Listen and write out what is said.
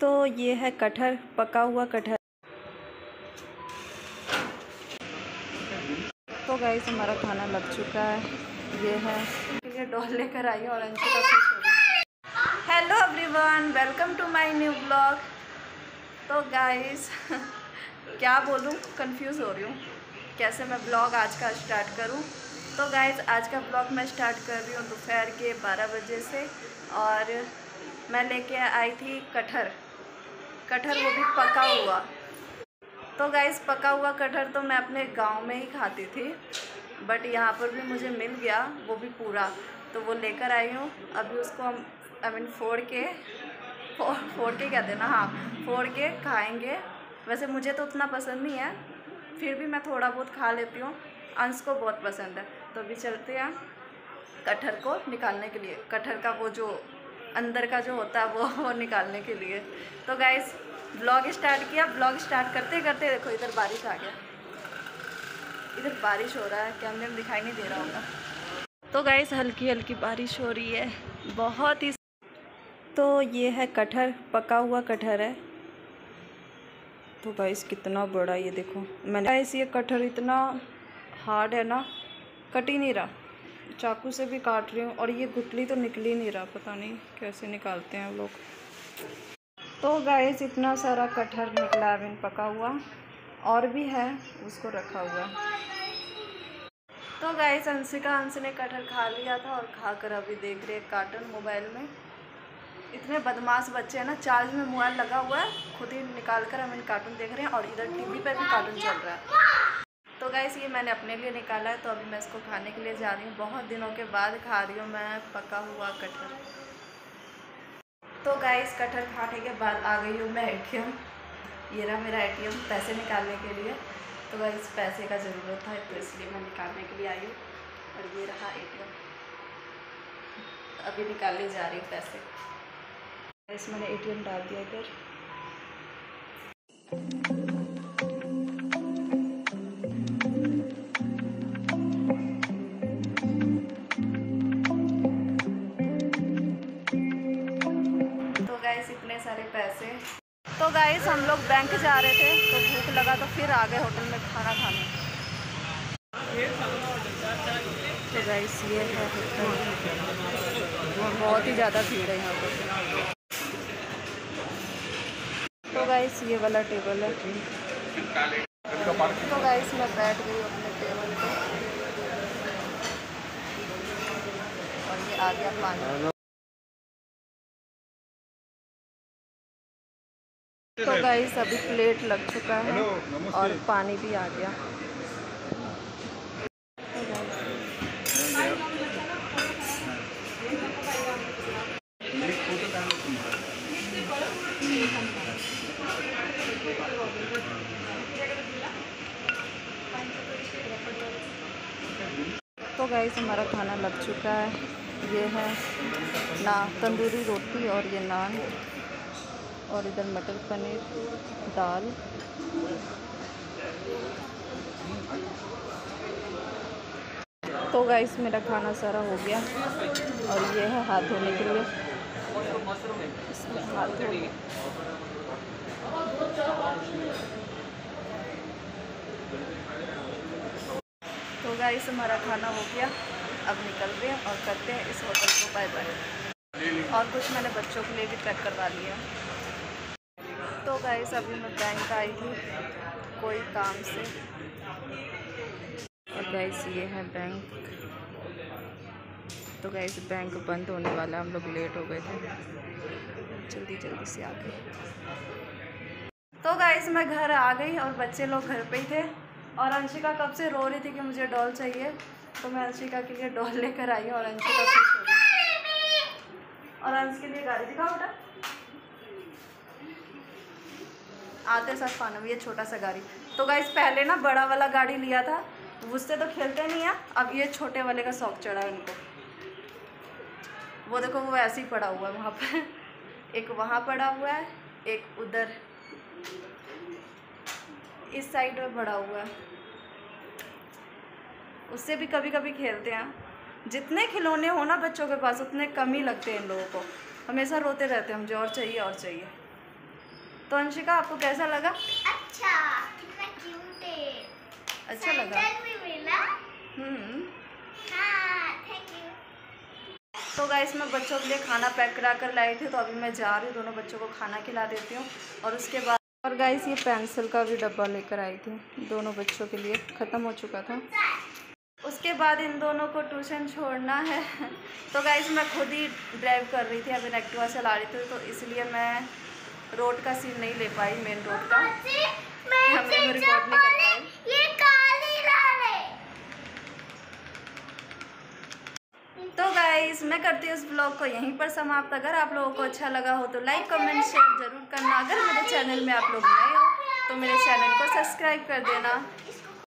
तो ये है कटहर पका हुआ कटहर तो गाइस हमारा खाना लग चुका है। ये है। ये डॉल लेकर आई और hello everyone welcome to my new blog तो गाइस क्या बोलूँ? कंफ्यूज हो रही हूँ। कैसे मैं ब्लॉग आज का स्टार्ट करूँ? तो गाइस आज का ब्लॉग मैं स्टार्ट कर रही हूँ दोपहर के 12 बजे से। और मैं लेके आई थी कटहर कटहर वो भी पका हुआ। तो गाइस पका हुआ कटहर तो मैं अपने गाँव में ही खाती थी बट यहाँ पर भी मुझे मिल गया, वो भी पूरा। तो वो लेकर आई हूँ। अभी उसको हम आई मीन फोड़ के फोड़ फोड़ के क्या देना हाँ फोड़ के खाएँगे। वैसे मुझे तो उतना पसंद नहीं है, फिर भी मैं थोड़ा बहुत खा लेती हूँ। अंश को बहुत पसंद है। तो अभी चलते हैं कटहर को निकालने के लिए। कटहर का वो जो अंदर का जो होता है वो वो निकालने के लिए। तो गाइस ब्लॉग स्टार्ट किया। ब्लॉग स्टार्ट करते करते देखो, इधर बारिश आ गया। इधर बारिश हो रहा है कैमरे में दिखाई नहीं दे रहा होगा। तो गाइस हल्की हल्की बारिश हो रही है। बहुत ही तो ये है कटहर पका हुआ कटहर है। तो गाइस कितना बड़ा ये देखो। मैंने गाइस ये कटहर इतना हार्ड है ना, कट ही नहीं रहा। चाकू से भी काट रही हूँ और ये गुटली तो निकल ही नहीं रहा, पता नहीं कैसे निकालते हैं लोग। तो गाइस इतना सारा कटहर निकला है पका हुआ और भी है, उसको रखा हुआ। तो गाइस अंशिका, अंश ने कटहर खा लिया था और खाकर अभी देख रहे कार्टून मोबाइल में। इतने बदमाश बच्चे हैं ना चार्ज में मोबाइल लगा हुआ है, खुद ही निकाल कर हम इन कार्टून देख रहे हैं और इधर टीवी पर भी कार्टून चल रहा है। तो गाइस ये मैंने अपने लिए निकाला है तो अभी मैं इसको खाने के लिए जा रही हूँ। बहुत दिनों के बाद खा रही हूँ मैं, पका हुआ कटहर तो गाइस कटहर खाने के बाद आ गई हूँ मैं एटीएम ये रहा मेरा एटीएम पैसे निकालने के लिए। तो गाइस पैसे का ज़रूरत था तो इसलिए मैं निकालने के लिए आई हूँ। और ये रहा एटीएम अभी निकालने जा रही हूँ पैसे। गाइस मैंने एटीएम डाल दिया इधर। गाइस हम लोग बैंक जा रहे थे तो भूख लगा तो फिर आ गए होटल में खाना खाने। तो गाइस ये है होटल। बहुत ही ज़्यादा भीड़ है यहाँ पर तो गाइस ये वाला टेबल है। तो गाइस मैं बैठ गई अपने टेबल पे। और ये आ गया पानी। तो गाइस अभी प्लेट लग चुका है और पानी भी आ गया। तो गाइस हमारा खाना लग चुका है। ये है ना तंदूरी रोटी और ये नान। और इधर मटर पनीर, दाल। तो गाइस मेरा खाना सारा हो गया। और ये है हाथ धोने के लिए तो गाइस हमारा खाना हो गया। अब निकल रहे हैं और करते हैं इस होटल को बाय बाय और कुछ मैंने बच्चों के लिए भी पैक करवा लिया गाइस अभी मैं बैंक आई थी कोई काम से। और गाइस ये है बैंक तो गाइस बैंक बंद होने वाला, हम लोग लेट हो गए थे। जल्दी जल्दी से आ गए तो गाइस मैं घर आ गई और बच्चे लोग घर पे ही थे। और अंशिका कब से रो रही थी कि मुझे डॉल चाहिए? तो मैं अंशिका के लिए डॉल लेकर आई और अंशिका हो और अंश के लिए गाड़ी दिखाओ बेटा। आते साथ पाना ये छोटा सा गाड़ी। तो गाइस पहले ना बड़ा वाला गाड़ी लिया था। उससे तो खेलते नहीं है। अब ये छोटे वाले का शौक चढ़ा है उनको वो देखो, वो ऐसे ही पड़ा हुआ है वहाँ पर। एक वहाँ पड़ा हुआ है, एक उधर। इस साइड में पड़ा हुआ है। उससे भी कभी कभी खेलते हैं। जितने खिलौने हो ना बच्चों के पास, उतने कम ही लगते हैं इन लोगों को। हमेशा रोते रहते हैं, मुझे और चाहिए और चाहिए। तो अंशिका आपको कैसा लगा? अच्छा कितना क्यूट है। अच्छा लगा। भी मिला। हम्म। हाँ थैंक यू तो गाइस मैं बच्चों के लिए खाना पैक करा कर लाई थी तो अभी मैं जा रही हूँ दोनों बच्चों को खाना खिला देती हूँ। और उसके बाद और गाइस ये पेंसिल का भी डब्बा लेकर आई थी दोनों बच्चों के लिए। ख़त्म हो चुका था। उसके बाद इन दोनों को ट्यूशन छोड़ना है। तो गाइस मैं खुद ही ड्राइव कर रही थी अभी एक्टिवा चला रही थी तो इसलिए मैं रोड का सीन नहीं ले पाई मेन रोड का। हमने में रिकॉर्ड नहीं कर पाई। ये काली लाल। तो गाइस मैं करती हूँ इस ब्लॉग को यहीं पर समाप्त। अगर आप लोगों को अच्छा लगा हो तो लाइक कमेंट शेयर ज़रूर करना। अगर मेरे चैनल में आप लोग नए हो तो मेरे चैनल को सब्सक्राइब कर देना।